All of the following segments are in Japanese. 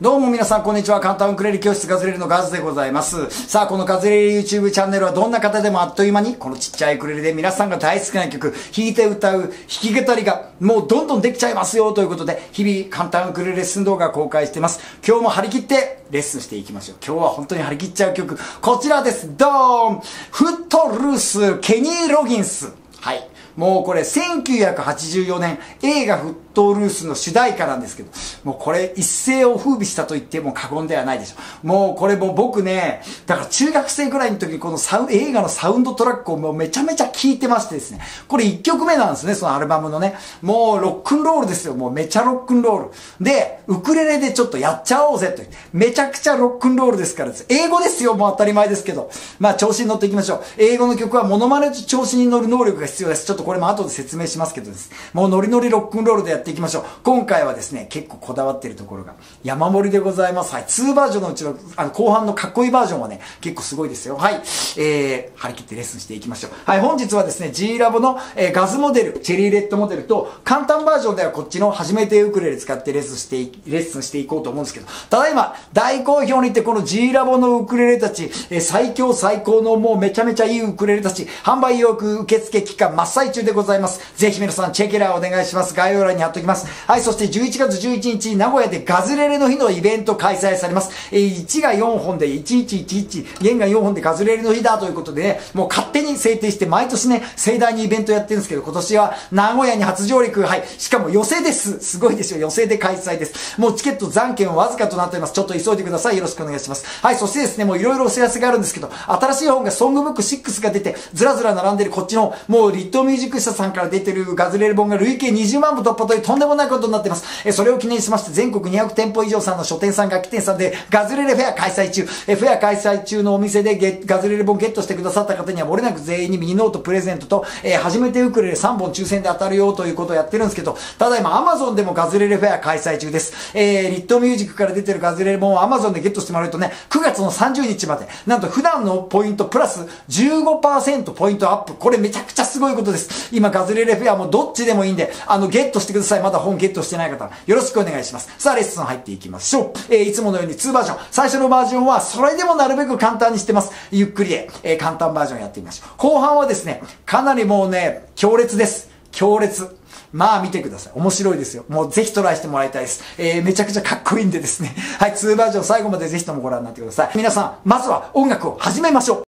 どうも皆さん、こんにちは。簡単ウクレレ教室ガズレレのガズでございます。さあ、このガズレレ YouTube チャンネルはどんな方でもあっという間に、このちっちゃいウクレレで皆さんが大好きな曲、弾いて歌う、弾き語りが、もうどんどんできちゃいますよということで、日々簡単ウクレレレッスン動画公開してます。今日も張り切ってレッスンしていきましょう。今日は本当に張り切っちゃう曲、こちらです。ドーンフットルース、ケニー・ロギンス。はい。もうこれ1984年映画フットルースの主題歌なんですけど、もうこれ一世を風靡したと言っても過言ではないでしょう。もうこれもう僕ね、だから中学生ぐらいの時にこのサウ映画のサウンドトラックをもうめちゃめちゃ聴いてましてですね、これ1曲目なんですね、そのアルバムのね。もうロックンロールですよ、もうめちゃロックンロール。で、ウクレレでちょっとやっちゃおうぜと、めちゃくちゃロックンロールですからです。英語ですよ、もう当たり前ですけど。まあ調子に乗っていきましょう。英語の曲はモノマネと調子に乗る能力が必要です。ちょっとこれも後で説明しますけどです。もうノリノリロックンロールでやっていきましょう。今回はですね、結構こだわってるところが山盛りでございます。はい。2バージョンのうちのあの後半のかっこいいバージョンはね、結構すごいですよ。はい。えー、張り切ってレッスンしていきましょう。はい。本日はですね、G ラボの、えーガズモデル、チェリーレッドモデルと、簡単バージョンではこっちの初めてウクレレ使ってレッスンしてい、レッスンしていこうと思うんですけど、ただいま、大好評にてこの G ラボのウクレレたち、えー最強最高のもうめちゃめちゃいいウクレレたち、販売予約受付期間真っ最中でございます。ぜひ皆さんチェケラーお願いします。概要欄に貼っておきます。はい、そして11月11日、名古屋でガズレレの日のイベント開催されます。えー1が4本で1111、弦が4本でガズレレの日だということでね、もう勝手に制定して毎年ね、盛大にイベントやってるんですけど、今年は名古屋に初上陸、はい、しかも寄せです。すごいでしょ、寄せで開催です。もうチケット残券わずかとなっております。ちょっと急いでください。よろしくお願いします。はい、そしてですね、もういろいろお知らせがあるんですけど、新しい本がソングブック6が出て、ずらずら並んでるこっちの、もうリットミュージック社さんから出てるガズレレ本が累計20万部突破というとんでもないことになってます。えそれを記念しまして、全国200店舗以上さんの書店さん、楽器店さんでガズレレフェア開催中。えフェア開催中のお店でゲガズレレ本ゲットしてくださった方には、漏れなく全員にミニノートプレゼントと、えー初めてウクレレ3本抽選で当たるよということをやってるんですけど、ただいま Amazon でもガズレレフェア開催中です。えーリットミュージックから出てるガズレレ本を Amazon でゲットしてもらうとね、9月の30日まで、なんと普段のポイントプラス15%ポイントアップ。これめちゃくちゃすごいことです。今ガズレレフェアもどっちでもいいんで、あの、ゲットしてください。まだ本ゲットしてない方、よろしくお願いします。さあ、レッスン入っていきましょう。えーいつものように2バージョン。最初のバージョンは、それでもなるべく簡単にしてます。ゆっくりで、えー簡単バージョンやってみましょう。後半はですね、かなりもうね、強烈です。強烈。まあ見てください。面白いですよ。もうぜひトライしてもらいたいです。えー、めちゃくちゃかっこいいんでですね。はい、2バージョン最後までぜひともご覧になってください。皆さん、まずは音楽を始めましょう。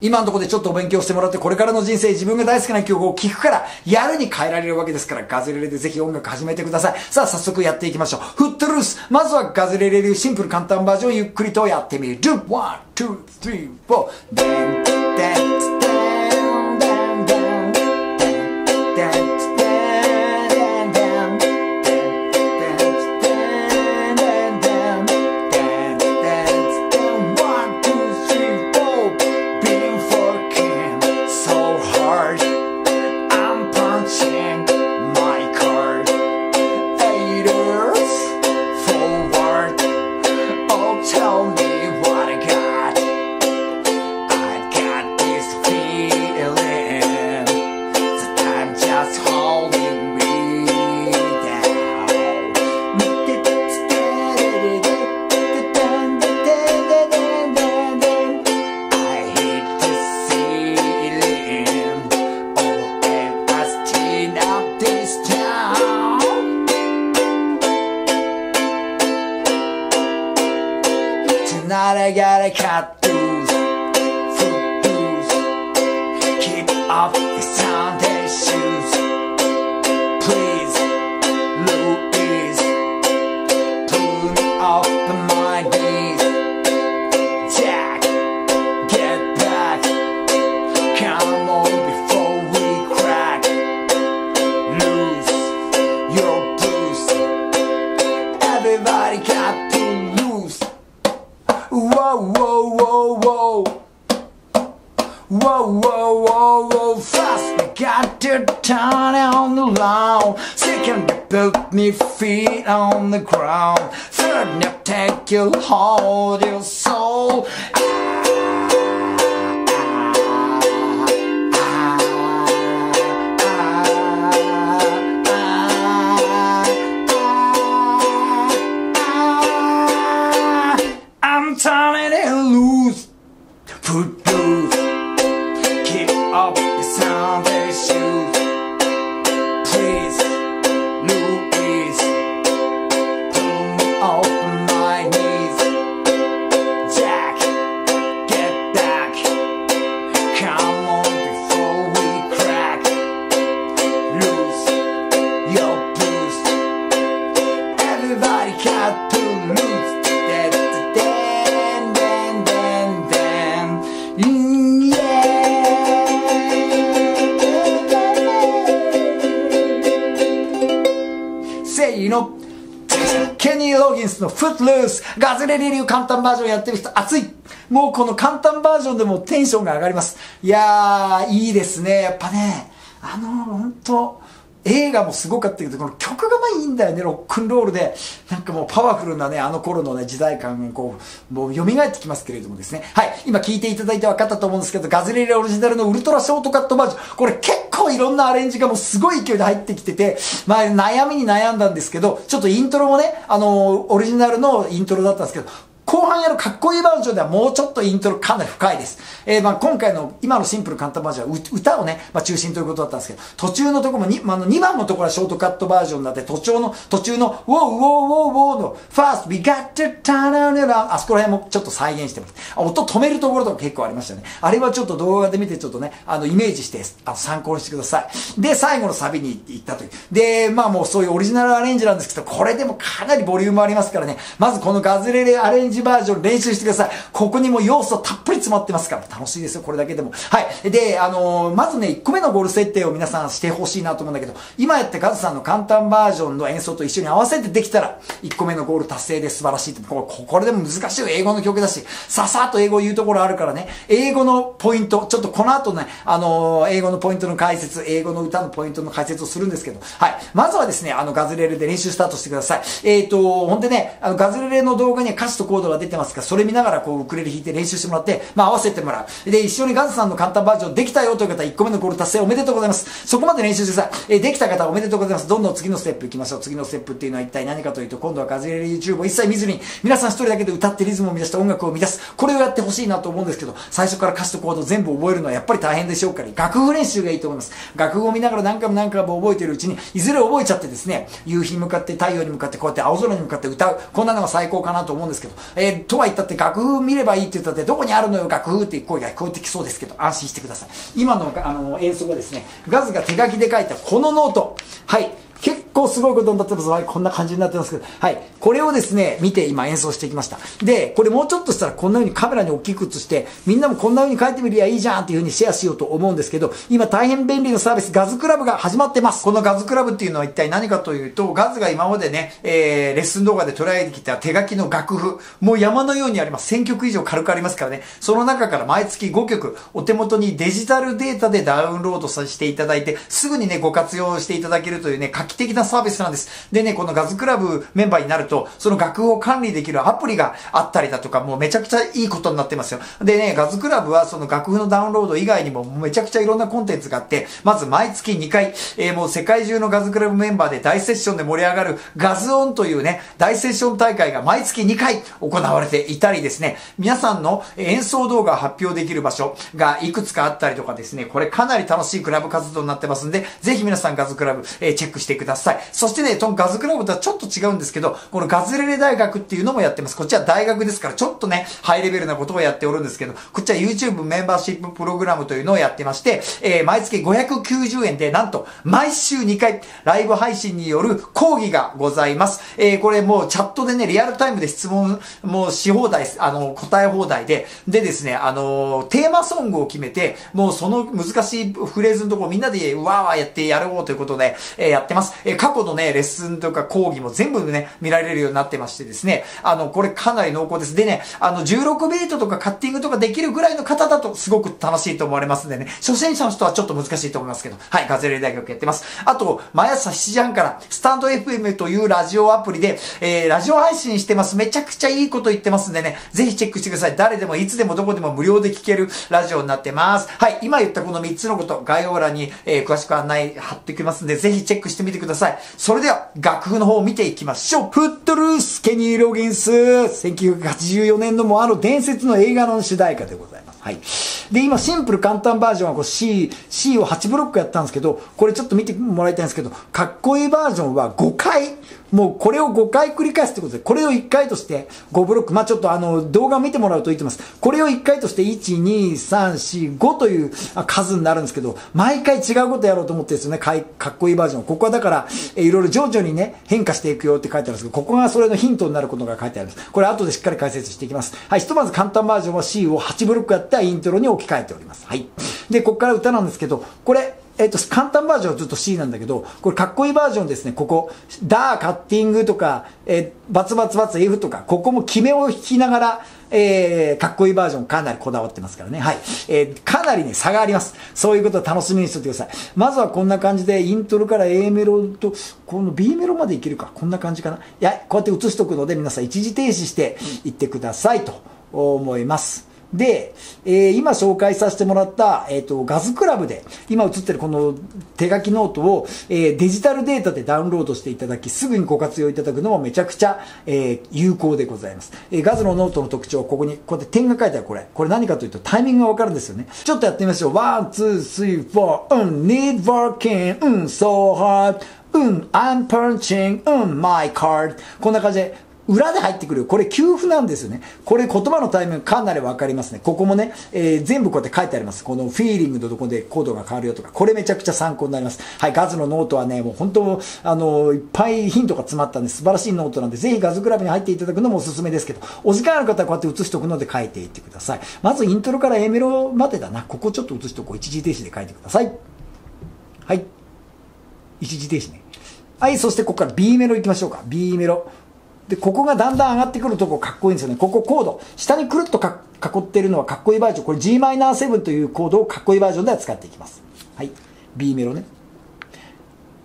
今のところでちょっとお勉強してもらって、これからの人生、自分が大好きな曲を聴くから、やるに変えられるわけですから、ガズレレでぜひ音楽始めてください。さあ、早速やっていきましょう。フットルースまずはガズレレ流シンプル簡単バージョンを、ゆっくりとやってみる。1、2、3、4。you down on the lawn. Second, you put me feet on the ground. Third, you take your heart, your soul. I'm turning it loose. のケニー・ロギンスのフットルースガズレレ流簡単バージョンやってる人熱い。もうこの簡単バージョンでもテンションが上がります。いやーいいですね。やっぱねあの本当映画もすごかったけど、この曲がまあいいんだよね、ロックンロールで。なんかもうパワフルなね、あの頃のね、時代感がこう、もう蘇ってきますけれどもですね。はい。今聞いていただいて分かったと思うんですけど、ガズレレオリジナルのウルトラショートカットバージョン。これ結構いろんなアレンジがもうすごい勢いで入ってきてて、まあ悩みに悩んだんですけど、ちょっとイントロもね、あの、オリジナルのイントロだったんですけど、後半やるかっこいいバージョンではもうちょっとイントロかなり深いです。えー、まあ今回の今のシンプル簡単バージョンは歌をね、まあ中心ということだったんですけど、途中のところも2、まあ、2番のところはショートカットバージョンになって、途中の、途中の、ウォーウォーウォーウォーの、First we got to turn around あそこら辺もちょっと再現してます。音止めるところとか結構ありましたね。あれはちょっと動画で見てちょっとね、あの、イメージして、あの、参考にしてください。で、最後のサビに行ったという。で、まあもうそういうオリジナルアレンジなんですけど、これでもかなりボリュームありますからね、まずこのガズレレアレンジバージョン練習してください。ここにも要素たっぷり詰まってますから、楽しいですよ、これだけでも。はい。で、あのー、まずね、1個目のゴール設定を皆さんしてほしいなと思うんだけど、今やってカズさんの簡単バージョンの演奏と一緒に合わせてできたら、1個目のゴール達成で素晴らしいって、これこれでも難しいよ、英語の曲だし、ささっと英語言うところあるからね、英語のポイント、ちょっとこの後ね、あのー、英語のポイントの解説、英語の歌のポイントの解説をするんですけど、はい。まずはですね、あの、ガズレレで練習スタートしてください。えっ、ー、と、ほんでね、あの、ガズレレの動画には歌詞とコードが出てますから、それ見ながらこう、ウクレレ弾いて練習してもらって、まあ合わせてもらう。で、一緒にガンズさんの簡単バージョンできたよという方、1個目のゴール達成おめでとうございます。そこまで練習してください。えできた方おめでとうございます。どんどん次のステップ行きましょう。次のステップっていうのは一体何かというと、今度はガズレレ YouTube を一切見ずに、皆さん一人だけで歌ってリズムを乱して音楽を乱す。これをやってほしいなと思うんですけど、最初から歌詞とコード全部覚えるのはやっぱり大変でしょうから、楽譜練習がいいと思います。楽譜を見ながら何回も何回も覚えているうちに、いずれ覚えちゃってですね、夕日に向かって太陽に向かってこうやって青空に向かって歌う。こんなのが最高かなと思うんですけど、えー、とは言ったって楽譜見ればいいって言ったってどこにあるのよ楽譜っていう声が聞こえてきそうですけど、安心してください。今のあの演奏がですね、ガズが手書きで書いたこのノート。はい。結構すごいことになってます。はい、こんな感じになってますけど、はい。これをですね、見て今演奏していきました。で、これもうちょっとしたらこんな風にカメラに大きく映して、みんなもこんな風に書いてみりゃいいじゃんっていう風にシェアしようと思うんですけど、今大変便利なサービス、ガズクラブが始まってます。このガズクラブっていうのは一体何かというと、ガズが今までね、えー、レッスン動画で捉えてきた手書きの楽譜、もう山のようにあります。1000曲以上軽くありますからね、その中から毎月5曲、お手元にデジタルデータでダウンロードさせていただいて、すぐにね、ご活用していただけるというね、画期的なサービスなんです。でね、このガズクラブメンバーになると、その楽譜を管理できるアプリがあったりだとか、もうめちゃくちゃいいことになってますよ。でね、ガズクラブはその楽譜のダウンロード以外にもめちゃくちゃいろんなコンテンツがあって、まず毎月2回、えー、もう世界中のガズクラブメンバーで大セッションで盛り上がるガズオンというね、大セッション大会が毎月2回行われていたりですね、皆さんの演奏動画発表できる場所がいくつかあったりとかですね、これかなり楽しいクラブ活動になってますんで、ぜひ皆さんガズクラブ、えー、チェックしてください。そしてね、トンガズクラブとはちょっと違うんですけど、このガズレレ大学っていうのもやってます。こっちは大学ですから、ちょっとね、ハイレベルなことをやっておるんですけど、こっちは YouTube メンバーシッププログラムというのをやってまして、えー、毎月590円で、なんと、毎週2回、ライブ配信による講義がございます。えー、これもうチャットでね、リアルタイムで質問もし放題、あの、答え放題で、でですね、あの、テーマソングを決めて、もうその難しいフレーズのところみんなでわーわーやってやろうということで、えー、やってます。えー、過去のね、レッスンとか講義も全部ね、見られるようになってましてですね、あの、これかなり濃厚です。でね、あの、16ビートとかカッティングとかできるぐらいの方だとすごく楽しいと思われますんでね、初心者の人はちょっと難しいと思いますけど、はい、ガゼレ大学やってます。あと、毎朝7時半から、スタンド FM というラジオアプリで、えー、ラジオ配信してます。めちゃくちゃいいこと言ってますんでね、ぜひチェックしてください。誰でもいつでもどこでも無料で聞けるラジオになってます。はい、今言ったこの3つのこと、概要欄に、えー、詳しく案内貼ってきますんで、ぜひチェックしてみてください。それでは、楽譜の方を見ていきましょう。フットルース、ケニー・ロギンス、1984年のもあの伝説の映画の主題歌でございます。はい。で、今、シンプル簡単バージョンはこう C、C を8ブロックやったんですけど、これちょっと見てもらいたいんですけど、かっこいいバージョンは5回、もうこれを5回繰り返すってことで、これを1回として5ブロック、まあちょっとあの、動画を見てもらうと言ってます。これを1回として1、2、3、4、5という数になるんですけど、毎回違うことやろうと思ってですね、かっこいいバージョン。ここはだから、いろいろ徐々にね、変化していくよって書いてあるんですけど、ここがそれのヒントになることが書いてあるんです。これ後でしっかり解説していきます。はい、ひとまず簡単バージョンは C を8ブロックやってたイントロに置き換えております。はい。で、ここから歌なんですけど、これ、えっと、簡単バージョンはずっと C なんだけど、これかっこいいバージョンですね、ここ、ダー、カッティングとか、えー、バツバツバツ F とか、ここも決めを弾きながら、えー、かっこいいバージョンかなりこだわってますからね。はい。えー、かなりね、差があります。そういうことを楽しみにしておいてください。まずはこんな感じで、イントロから A メロと、この B メロまでいけるか。こんな感じかな。いや、こうやって映しとくので、皆さん一時停止していってくださいと思います。で、えー、今紹介させてもらった、えっ、ー、と、ガズクラブで、今映ってるこの手書きノートを、えー、デジタルデータでダウンロードしていただき、すぐにご活用いただくのもめちゃくちゃ、えー、有効でございます。えー、ガズのノートの特徴、ここに、こうやって点が書いてあるこれ。これ何かというとタイミングがわかるんですよね。ちょっとやってみましょう。one, two, three, four, うん、 been working, うん、so hard, うん、I'm punching, うん、my card. こんな感じで、裏で入ってくる。これ休符なんですよね。これ言葉のタイミングかなりわかりますね。ここもね、えー、全部こうやって書いてあります。このフィーリングのとこでコードが変わるよとか、これめちゃくちゃ参考になります。はい、ガズのノートはね、もう本当、あの、いっぱいヒントが詰まったんで素晴らしいノートなんで、ぜひガズクラブに入っていただくのもおすすめですけど、お時間ある方はこうやって写しておくので書いていってください。まずイントロから A メロまでだな。ここちょっと写しておこう。一時停止で書いてください。はい。一時停止ね。はい、そしてここから B メロ行きましょうか。B メロ。で、ここがだんだん上がってくるとこかっこいいんですよね。ここコード。下にくるっと囲っているのはかっこいいバージョン。これ Gm7 というコードをかっこいいバージョンでは使っていきます。はい。B メロね。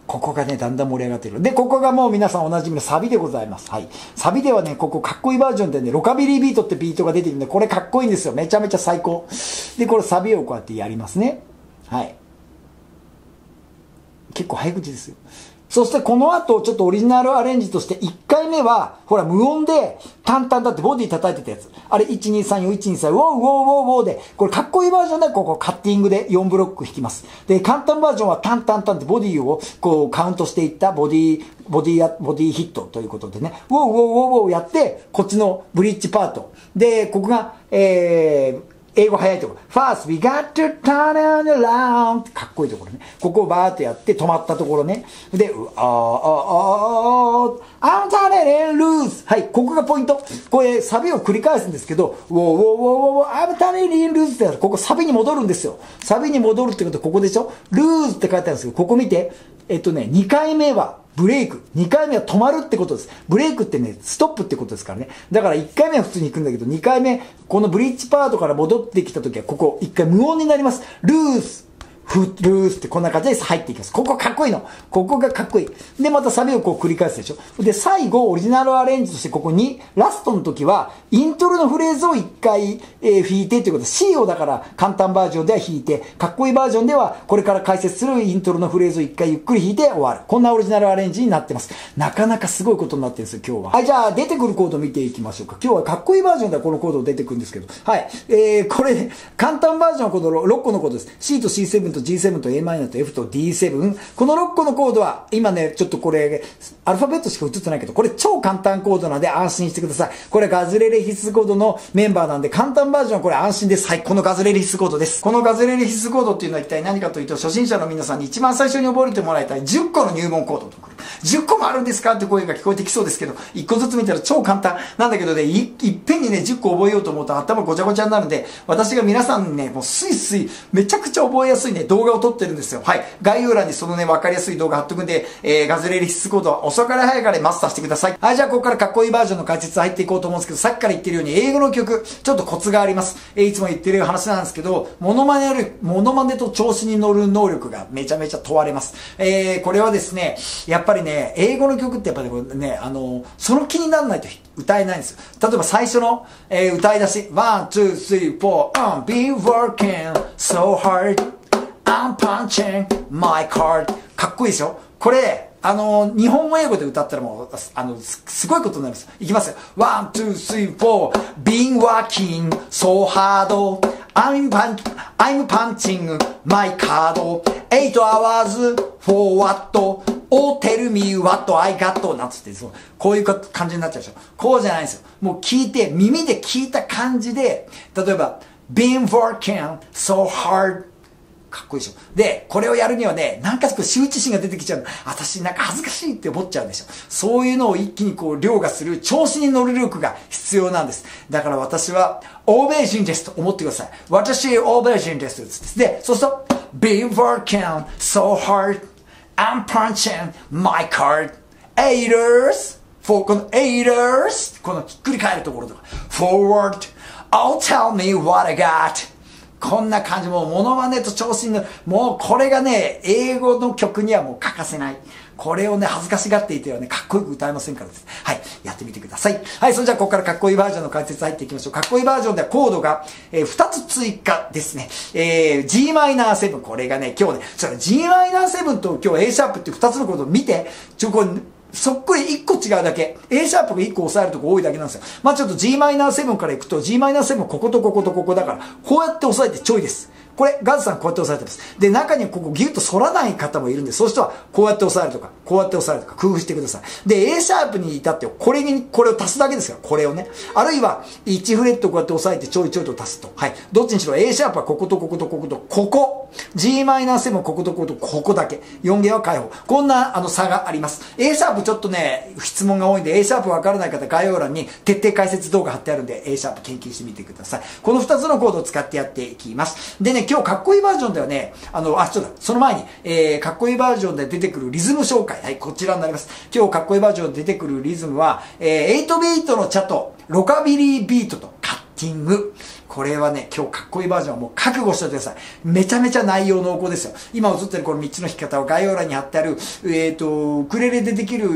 ここがね、だんだん盛り上がってる。で、ここがもう皆さんおなじみのサビでございます。はい。サビではね、ここかっこいいバージョンでね、ロカビリービートってビートが出てるんで、これかっこいいんですよ。めちゃめちゃ最高。で、これサビをこうやってやりますね。はい。結構早口ですよ。そしてこの後、ちょっとオリジナルアレンジとして、1回目は、ほら、無音で、淡々だってボディ叩いてたやつ。あれ、1234、123、ウォーウォーウォーウォーで、これかっこいいバージョンで、ここカッティングで4ブロック弾きます。で、簡単バージョンは、タンタンタンってボディを、こう、カウントしていったボディ、ボディや、ボディヒットということでね、ウォーウォーウォーウォーやって、こっちのブリッジパート。で、ここが、えー、英語早いところ。First, we got to turn around. かっこいいところね。ここをバーってやって止まったところね。で、うあーあー、ああ、I'm turning loose. はい、ここがポイント。これ、サビを繰り返すんですけど、ウォーウォーウォーウォー、I'm turning loose ってここサビに戻るんですよ。サビに戻るってことはここでしょ ?loose って書いてあるんですけど、ここ見て。えっとね、2回目は、ブレイク。2回目は止まるってことです。ブレイクってね、ストップってことですからね。だから1回目は普通に行くんだけど、2回目、このブリッジパートから戻ってきた時は、ここ、1回無音になります。ルース。フッルースってこんな感じで入っていきます。ここかっこいいの。ここがかっこいい。で、またサビをこう繰り返すでしょ。で、最後、オリジナルアレンジとしてここに、ラストの時は、イントロのフレーズを一回、えー、弾いてということで、C をだから簡単バージョンでは弾いて、かっこいいバージョンでは、これから解説するイントロのフレーズを一回ゆっくり弾いて終わる。こんなオリジナルアレンジになってます。なかなかすごいことになってるんですよ、今日は。はい、じゃあ、出てくるコード見ていきましょうか。今日はかっこいいバージョンではこのコード出てくるんですけど、はい。えー、これ、簡単バージョンはこの6個のコードです。C と C7 と G7 と a マイナーと F と D7。この6個のコードは、今ね、ちょっとこれ、アルファベットしか映ってないけど、これ超簡単コードなんで安心してください。これガズレレ必須コードのメンバーなんで、簡単バージョンこれ安心です。はい、このガズレレ必須コードです。このガズレレ必須コードっていうのは一体何かというと、初心者の皆さんに一番最初に覚えてもらいたい10個の入門コードと10個もあるんですかって声が聞こえてきそうですけど、1個ずつ見たら超簡単なんだけどね、いいっぺんにね、10個覚えようと思うと頭ごちゃごちゃになるんで、私が皆さんにね、もうスイスイ、めちゃくちゃ覚えやすいね、動画を撮ってるんですよ。はい。概要欄にそのね、わかりやすい動画貼っとくんで、えー、ガズレリ必須コードは遅かれ早かれマスターしてください。はい、じゃあここからかっこいいバージョンの解説入っていこうと思うんですけど、さっきから言ってるように英語の曲、ちょっとコツがあります。えー、いつも言ってる話なんですけど、モノマネより、モノマネと調子に乗る能力がめちゃめちゃ問われます。えー、これはですね、やっぱりね、英語の曲ってやっぱりね、あの、その気にならないと歌えないんですよ。例えば最初の、えー、歌い出し、one, two, three, four, I'm be working so hard, パンチ、マイカー。かっこいいですよこれ、あの、日本語英語で歌ったらもう、あの、す,ごいことになります。いきますよ。 One, two, three, four。been working so hard. I'm punch, I'm punching my card. eight, oh, tell me what I got、なんつって、そう、こういう感じになっちゃうでしょ。こうじゃないんですよ。もう聞いて、耳で聞いた感じで、例えば、been workin' so hardかっこいいでしょ。で、これをやるにはね、なんか羞恥心が出てきちゃう私なんか恥ずかしいって思っちゃうんでしょ。そういうのを一気にこう、凌駕する調子に乗る力が必要なんです。だから私は、欧米人ですと思ってください。私、欧米人です。で、そうすると、be working so hard I'm punching my card Aiders for この Aiders このひっくり返るところとか Forward Oh tell me what I got こんな感じ、もうモノマネと調子に乗る。もうこれがね、英語の曲にはもう欠かせない。これをね、恥ずかしがっていてはね、かっこよく歌えませんからです。はい。やってみてください。はい。それじゃあ、ここからかっこいいバージョンの解説入っていきましょう。かっこいいバージョンではコードが、えー、2つ追加ですね。えー、Gm7。これがね、今日ね、それ Gm7 と今日 A シャープって2つのコードを見て、ちょ、こう、そっくり1個違うだけ。A シャープが1個押さえるとこ多いだけなんですよ。まあちょっと Gm7 からいくと Gm7 こことこことここだから、こうやって押さえてちょいです。これ、ガズさんこうやって押さえてます。で、中にここギュッと反らない方もいるんで、そういう人はこうやって押さえるとか、こうやって押さえるとか、工夫してください。で、A シャープに至ってこれに、これを足すだけですから、これをね。あるいは、1フレットこうやって押さえてちょいちょいと足すと。はい。どっちにしろ A シャープはこことこことこことここ。Gm7 こことこことここだけ。4弦は解放。こんな、あの、差があります。A シャープちょっとね、質問が多いんで、A シャープわからない方、概要欄に徹底解説動画貼ってあるんで、A シャープ研究してみてください。この2つのコードを使ってやっていきます。でね、今日かっこいいバージョンジョンではね、あの、あ、そうだ、その前に、えー、かっこいいバージョンで出てくるリズム紹介。はい、こちらになります。今日かっこいいバージョンで出てくるリズムは、えー、8ビートのチャと、ロカビリービートと、カッティング。これはね、今日かっこいいバージョンはもう覚悟しておいてください。めちゃめちゃ内容濃厚ですよ。今映ってるこの3つの弾き方は概要欄に貼ってある、えっ、ー、と、ウクレレでできる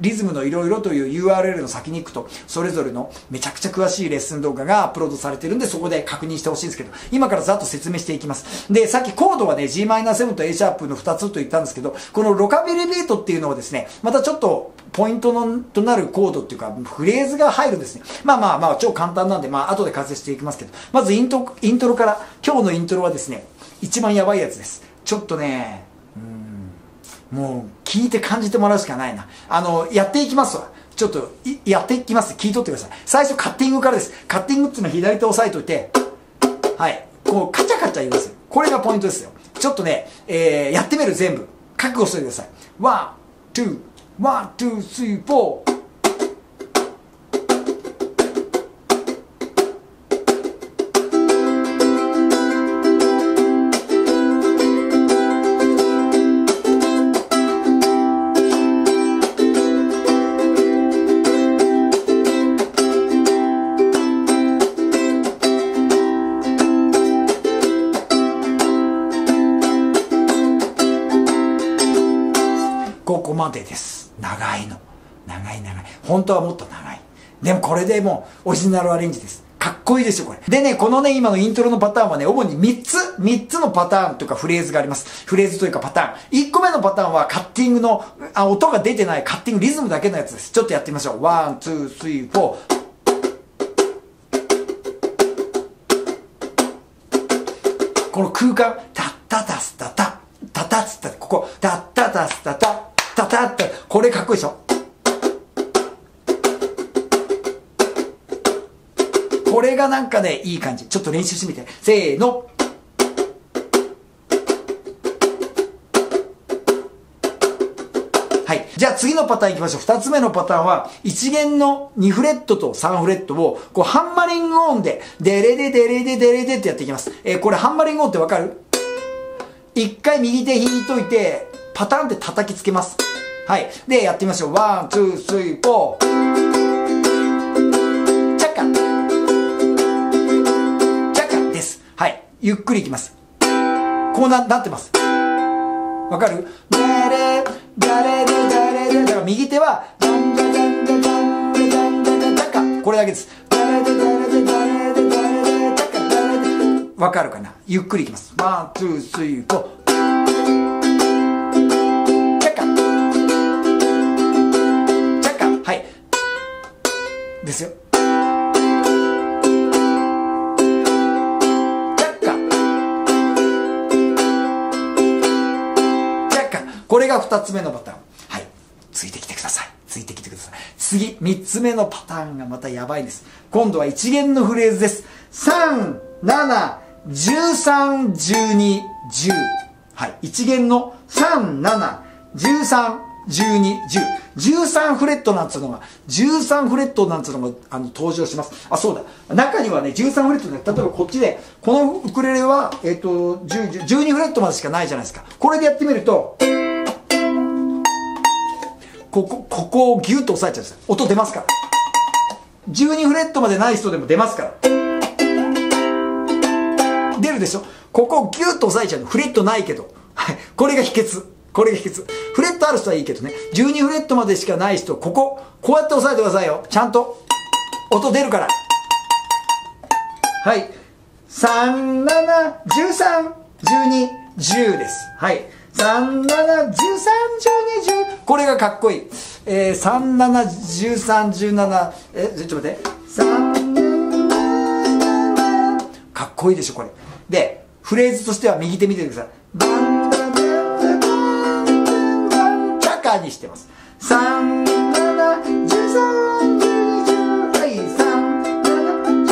リズムのいろいろという URL の先に行くと、それぞれのめちゃくちゃ詳しいレッスン動画がアップロードされてるんで、そこで確認してほしいんですけど、今からざっと説明していきます。で、さっきコードはね、Gm7 と A シャープの2つと言ったんですけど、このロカビリビートっていうのはですね、またちょっとポイントのとなるコードっていうか、フレーズが入るんですね。まあまあまあ、超簡単なんで、まあ後で解説していきますけど、まずイントロから、今日のイントロはですね、一番やばいやつです。ちょっとね、もう聞いて感じてもらうしかないな。あの、やっていきますわ。ちょっと、やっていきます。聞いとってください。最初カッティングからです。カッティングっていうのは左手押さえといて、はい。こう、カチャカチャ言います。これがポイントですよ。ちょっとね、えー、やってみる全部。覚悟してください。 One, two, one, two, three, four。でです長いの長い長い本当はもっと長いでもこれでもうオリジナルアレンジですかっこいいでしょ、これ。でね、このね、今のイントロのパターンはね、主に3つ、3つのパターンとかフレーズがあります。フレーズというかパターン。1個目のパターンはカッティングの、あ、音が出てないカッティング、リズムだけのやつです。ちょっとやってみましょう。 One, two, three, four。この空間、タッタタスタタ、タタツタ、ここ、タッタタスタタ、タタって、これかっこいいでしょ？これがなんかね、いい感じ。ちょっと練習してみて。せーの。はい。じゃあ次のパターン行きましょう。二つ目のパターンは、一弦の2フレットと3フレットを、こう、ハンマリング音で、デレデデレデデレデってやっていきます。えー、これハンマリング音ってわかる？一回右手引いといて、パターンで叩きつけます。はい。で、やってみましょう。 One, two, three, four。チャカ。チャカです。はい。ゆっくりいきます。こうな、なってます。わかる？ダレ、ダレで、ダレで、だから右手は、ダンダダンダダンダダンダダチャカ。これだけです。ダレで、ダレで、ダレで、ダレで、チャカ、ダレで。わかるかなゆっくりいきます。 one、two、three、four。ですよ。これが二つ目のパターン。はい。ついてきてください。ついてきてください。次、三つ目のパターンがまたやばいです。今度は1弦のフレーズです。3、7、13、12、10。はい。一元の3、7、13、12、10。13フレットなんつうのが、13フレットなんつうのがあの登場します。あ、そうだ。中にはね、13フレットね、例えばこっちで、このウクレレは、えっ、ー、と、10 12フレットまでしかないじゃないですか。これでやってみると、ここ、ここをギュッと押さえちゃうんですよ。音出ますから。12フレットまでない人でも出ますから。出るでしょ？ここをギュッと押さえちゃうの。フレットないけど。はい。これが秘訣。これが秘訣。フレットある人はいいけどね。12フレットまでしかない人、ここ、こうやって押さえてくださいよ。ちゃんと。音出るから。はい。3、7、13、12、10です。はい。3、7、13、12、10。これがかっこいい。えー、3、7、13、17、え、ちょっと待って。3、7、かっこいいでしょ、これ。で、フレーズとしては右手見てください。カにしてます。3、7、13、20、はい、3、7、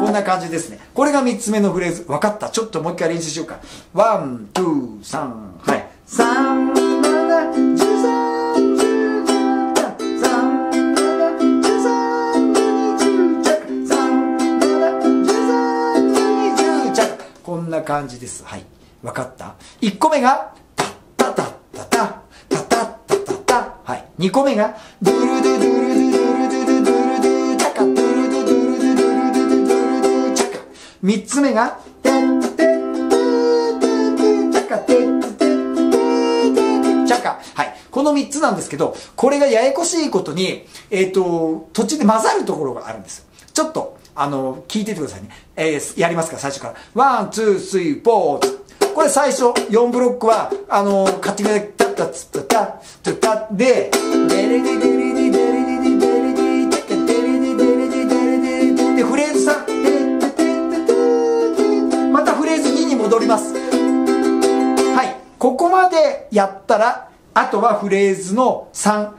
13、こんな感じですね。これが3つ目のフレーズ。分かったちょっともう一回練習しようか。one、two、さん、はい。3、7、13、こんな感じです。はい。わかった ?1 個目が、2個目が、ドゥルドゥドゥルドゥドゥルドゥドゥルドゥルドゥチャカ、ドゥルドゥドゥルドゥドゥルドゥドゥルドゥチャカ。3つ目が、テッテッテッチャカ、テッテッチャカ。はい。この3つなんですけど、これがややこしいことに、えっ、と、途中で混ざるところがあるんですちょっと、あの、聞いててくださいね。えー、やりますか、最初から。 one、two、three、four。これ最初、4ブロックは、あの、カッティングでタツタッタタタでデレデデレデデレデデレデデタカデレデデレデデレデでフレーズ3またフレーズ2に戻りますはいここまでやったらあとはフレーズの3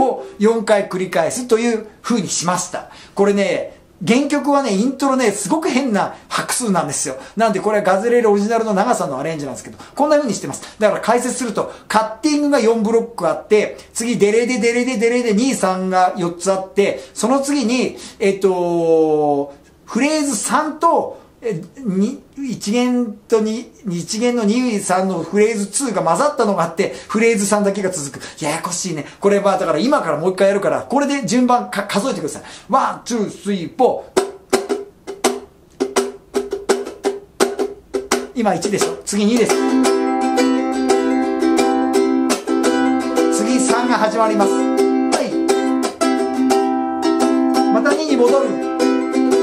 を4回繰り返すという風にしましたこれね原曲はね、イントロね、すごく変な拍数なんですよ。なんでこれはガズレレオリジナルの長さのアレンジなんですけど、こんな風にしてます。だから解説すると、カッティングが4ブロックあって、次デレデデレデデレデ2、3が4つあって、その次に、えっと、フレーズ3と、1弦と2、1弦の2、3のフレーズ2が混ざったのがあって、フレーズ3だけが続く。ややこしいね。これは、だから今からもう一回やるから、これで順番か数えてください。one、two、three、four。今1でしょ？次2です。次3が始まります。はい。また2に戻る。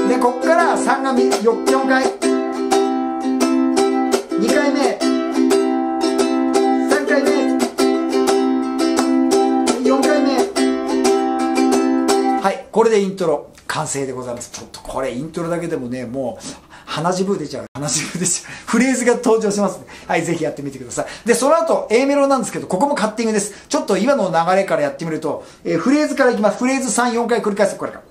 でこっから3が 4, 回2回目3回目4回目はいこれでイントロ完成でございますちょっとこれイントロだけでもねもう鼻血ブー出ちゃう。鼻血ブー出ちゃう。フレーズが登場しますね。はい、ぜひやってみてください。で、その後、A メロなんですけど、ここもカッティングです。ちょっと今の流れからやってみると、えー、フレーズからいきます。フレーズ3、4回繰り返す。これから。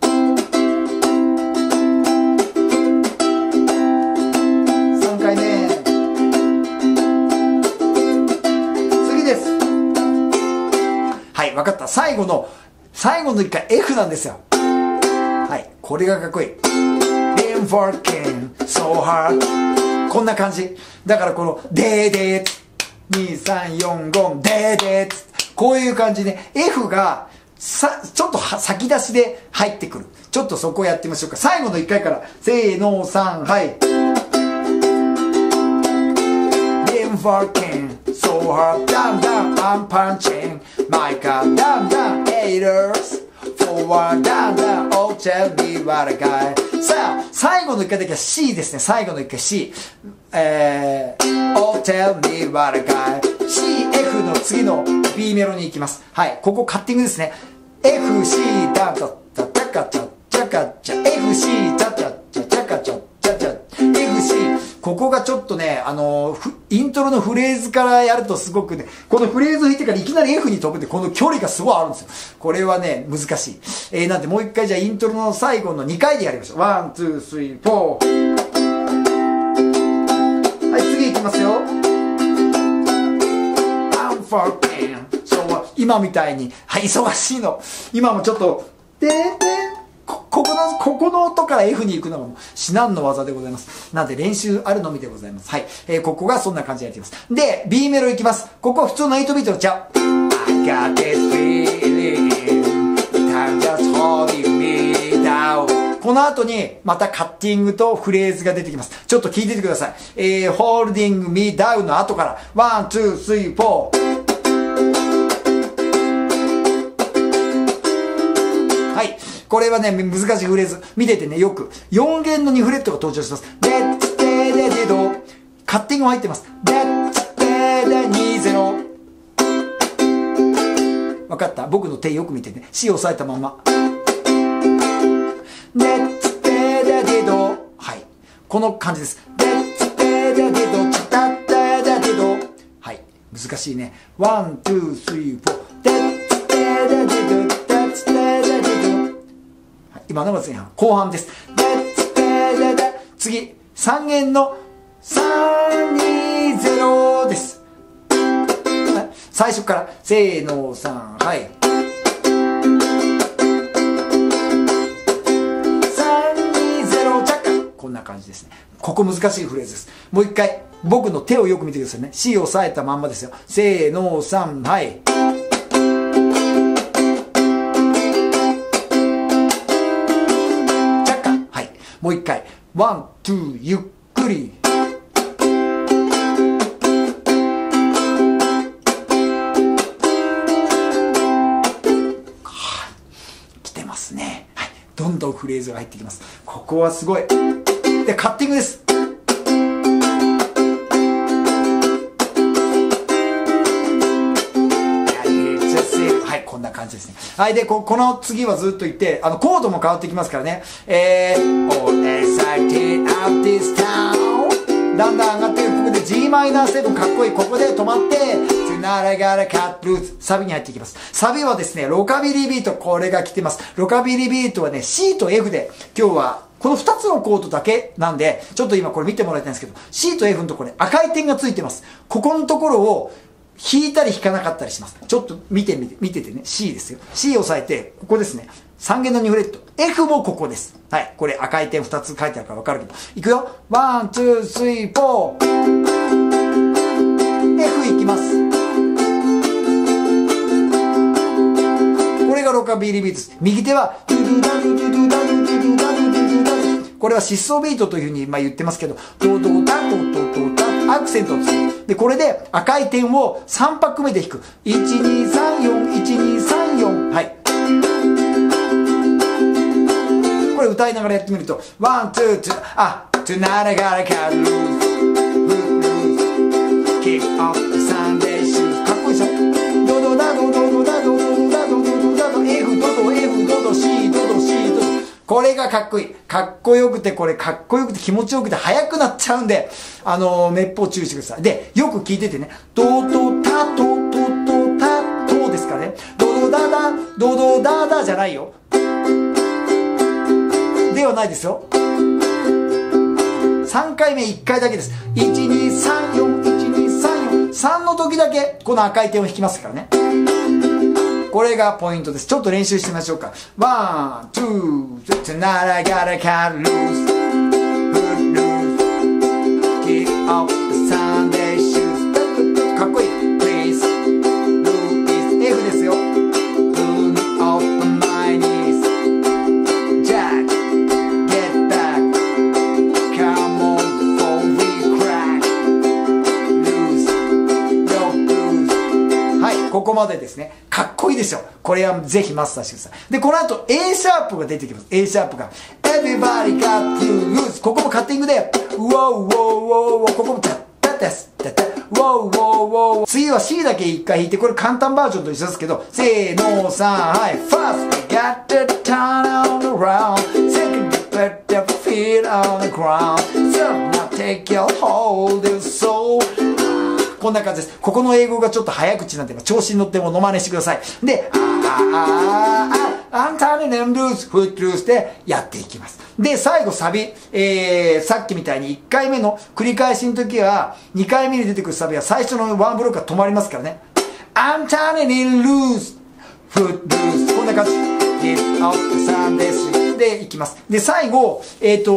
分かった。最後の、最後の一回 F なんですよ。はい。これがかっこいい。Been working so hard. こんな感じ。だからこの、でーでー、2、3、4、5、でーでー、こういう感じで、F が、さ、ちょっと先出しで入ってくる。ちょっとそこをやってみましょうか。最後の一回から、せーの、3、はい。Been working so hard, down, down, I'm punching マイカダンダンエイトルスワーダンダンオーチェルビーバルガイさあ最後の一回だけは C ですね。最後の一回 C えーオーチェルビーバルガイ CF の次の B メロに行きます。はい。ここカッティングですね。FC ダンダッタタカチャチャカチャ FC ダンここがちょっとね、あの、イントロのフレーズからやるとすごくね、このフレーズを弾いてからいきなり F に飛ぶんで、この距離がすごいあるんですよ。これはね、難しい。えー、なんでもう一回じゃあイントロの最後の2回でやりましょう。 one、two、three、four。はい、次いきますよ。パン14そう今みたいにはい忙しいの今もちょっとででこここの、ここの音から F に行くのも至難の技でございます。なので練習あるのみでございます。はい。えー、ここがそんな感じでやっています。で、B メロ行きます。ここは普通の8ビートのちゃう。この後にまたカッティングとフレーズが出てきます。ちょっと聞いててください。えー、holding me down の後から、ー、フォー。これはね、難しいフレーズ。見ててね、よく。4弦の2フレットが登場します。で、で、で、で、ど。カッティングも入ってます。で、で、で、2、0。分かった？僕の手よく見てね。C を押さえたまま。で、で、で、で、ど。はい。この感じです。で、で、で、で、ど、ちた、で、で、で、ど。はい。難しいね。 one、two、three、four。で、で、で、で、ど、今のが前半。後半です。次、3弦の320です。最初から、せーの、3、はい。320チャッカこんな感じですね。ここ難しいフレーズです。もう一回、僕の手をよく見てくださいね。C を押さえたまんまですよ。せーの、3、はい。もう一回。 one、two、ゆっくりはい。来てますね。はい。どんどんフレーズが入ってきます。ここはすごい。で、カッティングです。んな感じですね。はい、で、ここの次はずっと言って、あの、コードも変わってきますからね。えー、 or else I'll tear up this town だんだん上がっていく。ここで g マイナー7かっこいい。ここで止まって、サビに入っていきます。サビはですね、ロカビリビート、これが来てます。ロカビリビートはね、C と F で、今日はこの2つのコードだけなんで、ちょっと今これ見てもらいたいんですけど、C と F のところに赤い点がついてます。ここのところを、弾いたり弾かなかったりします。ちょっと見てみて、見ててね。C ですよ。C を押さえて、ここですね。3弦の2フレット。F もここです。はい。これ赤い点2つ書いてあるからわかるけど。いくよ。 one、two、three、four。F いきます。これがロカビリービートです。右手は、ドゥドゥダドゥドゥダドゥドゥダドゥこれは疾走ビートというふうにまあ言ってますけど、ドドタドドドタアクセントをつける。で、これで赤い点を3拍目で弾く。1234、1234。はい。これ歌いながらやってみると、 one、two、two、あ、tonight I gotta cut loose, loose, kick off the Sunday これがかっこいい。かっこよくて、これかっこよくて気持ちよくて速くなっちゃうんで、あのー、めっぽう注意してください。で、よく聞いててね、ドドタトトトタトですからね。ドドダダ、ドドダダじゃないよ。ではないですよ。3回目1回だけです。1、2、3、4、1、2、3、4。3の時だけ、この赤い点を引きますからね。これがポイントです。ちょっと練習してみましょうか。ワンツーツッならがらかルースフルースキーオフ。ここまでですね。かっこいいですよ。これはぜひマスターしてください。で、この後 A シャープが出てきます。A シャープが。Everybody got to lose. ここもカッティングで、ウォーウォーウォーウォー、ここもタッタッタス、タッタッ、ウォーウォーウォー。次は C だけ一回弾いて、これ簡単バージョンと一緒ですけど、せーの、さんはい。First, we got to turn on around. Second, put your feet on the ground. Third, now take your hold of soul. こんな感じです。ここの英語がちょっと早口なんで、調子に乗ってものまねしてください。で、あーあーあ、アンターネムルース、フットルースでやっていきます。で、最後サビ、えー、さっきみたいに1回目の繰り返しの時は、2回目に出てくるサビは最初のワンブロックが止まりますからね。I'm turning it loose Footloose こんな感じ Get out the Sunday でいきます。で最後えっ、ー、と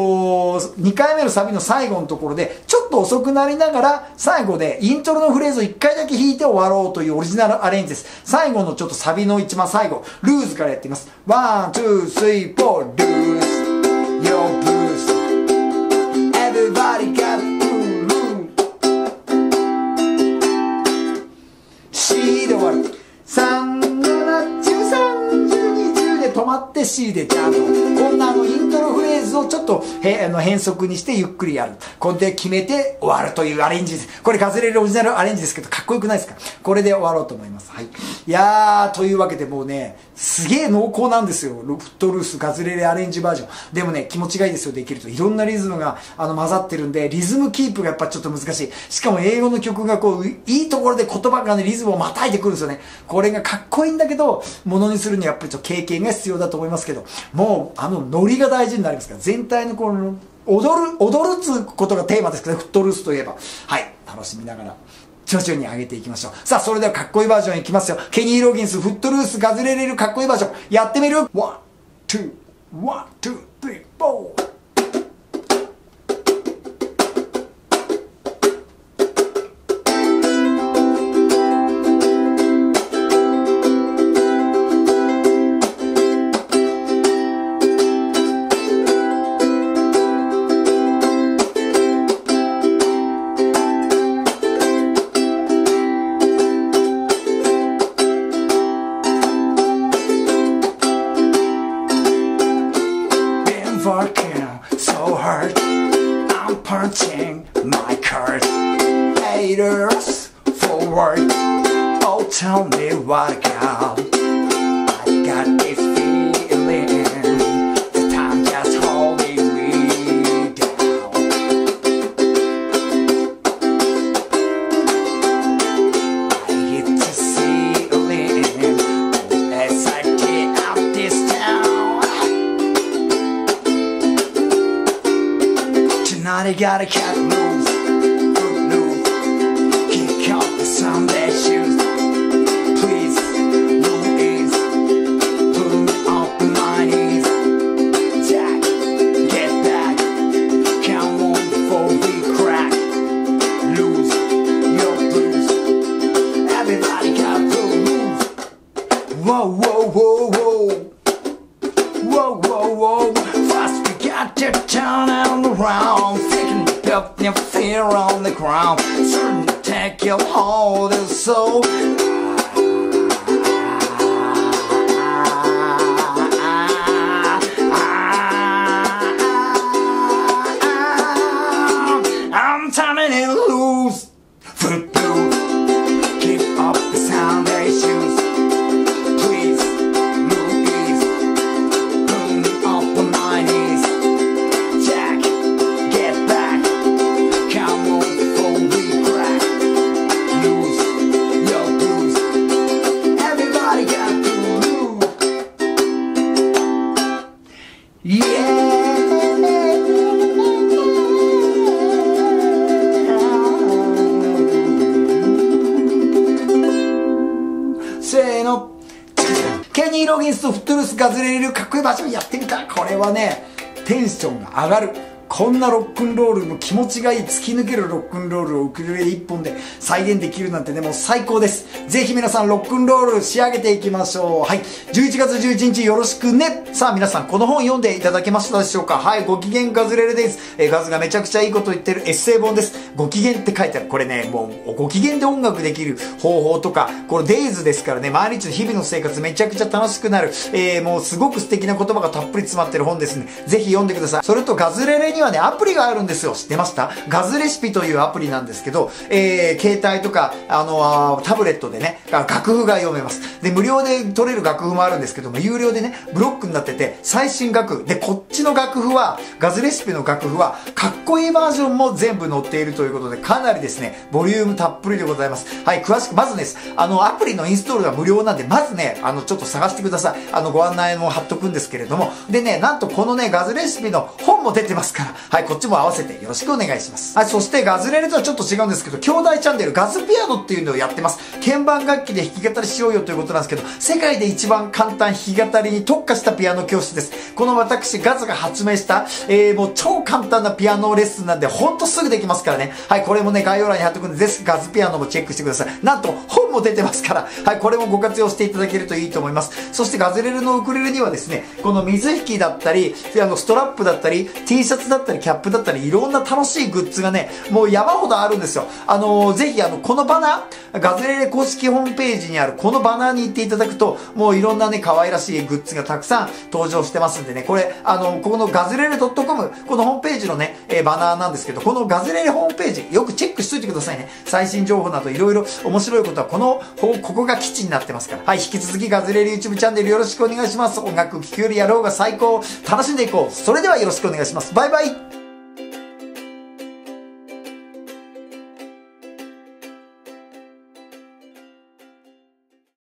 2回目のサビの最後のところでちょっと遅くなりながら最後でイントロのフレーズを1回だけ弾いて終わろうというオリジナルアレンジです。最後のちょっとサビの一番最後 loose からやってみます。 one、two、three、four、loose。で止まって C でちゃんと。こんなのインフレーズをちょっとあの変則にしてゆっくりやる。これで決めて終わるというアレンジです。これガズレレオリジナルアレンジですけどかっこよくないですか？これで終わろうと思います。はい。いやーというわけでもうねすげえ濃厚なんですよ。フトルースガズレレアレンジバージョン。でもね気持ちがいいですよできると。いろんなリズムがあの混ざってるんでリズムキープがやっぱちょっと難しい。しかも英語の曲がこういいところで言葉がねリズムをまたいでくるんですよね。これがかっこいいんだけどものにするにはやっぱりちょっと経験が必要だと思いますけどもうあのノリが大事になりますから全体のこの踊る踊るつうことがテーマですけどフットルースといえばはい楽しみながら徐々に上げていきましょう。さあ、それではかっこいいバージョンいきますよ。ケニー・ロギンス、フットルース、ガズレレル、かっこいいバージョン。やってみる ?1、の。ケニー・ロギンスとフットルースガズレールかっこいい場所やってみたこれはねテンションが上がるこんなロックンロールの気持ちがいい突き抜けるロックンロールをウクレレ一本で再現できるなんてねもう最高です。ぜひ皆さんロックンロール仕上げていきましょう。はい。11月11日よろしくね。さあ皆さんこの本読んでいただけましたでしょうか？はい。ご機嫌ガズレレです、えーガズがめちゃくちゃいいこと言ってる。エッセイ本です。ご機嫌って書いてある。これねもうご機嫌で音楽できる方法とかこのデイズですからね。毎日の日々の生活めちゃくちゃ楽しくなる、えーもうすごく素敵な言葉がたっぷり詰まってる本ですね。ぜひ読んでください。それとガズレレにはねアプリがあるんですよ。知ってました？ガズレシピというアプリなんですけど、えー携帯とかあのータブレットでね楽譜が読めます。で無料で取れる楽譜もあるんですけども有料でねブロックになってて最新楽譜。でこっちの楽譜はガズレシピの楽譜はかっこいいバージョンも全部載っているということでかなりですねボリュームたっぷりでございます。はい詳しくまずです。あのアプリのインストールが無料なんでまずねあのちょっと探してください。あのご案内も貼っとくんですけれども。でねなんとこのねガズレシピの本も出てますから。はい、こっちも合わせてよろしくお願いします。はい、そしてガズレレとはちょっと違うんですけど、兄弟チャンネルガズピアノっていうのをやってます。鍵盤楽器で弾き語りしようよということなんですけど、世界で一番簡単弾き語りに特化したピアノ教室です。この私、ガズが発明した、えー、もう超簡単なピアノレッスンなんで、ほんとすぐできますからね。はい、これもね、概要欄に貼っとくんで、ぜひガズピアノもチェックしてください。なんと、本も出てますから、はい、これもご活用していただけるといいと思います。そしてガズレレのウクレレにはですね、この水引きだったり、あの、ストラップだったり、T シャツだったり、キャップだったり、いろんな楽しいグッズがね、もう山ほどあるんですよ。あのーぜひあの、このバナー、ガズレレ公式ホームページにあるこのバナーに行っていただくと、もういろんなね、可愛らしいグッズがたくさん登場してますんでね、これ、あの、ここのガズレレ .com、このホームページのね、えーバナーなんですけど、このガズレレホームページ、よくチェックしといてくださいね。最新情報などいろいろ面白いことは、この、ここが基地になってますから。はい、引き続きガズレレ YouTube チャンネルよろしくお願いします。音楽聴くよりやろうが最高。楽しんでいこう。それではよろしくお願いします。バイバイ Bye.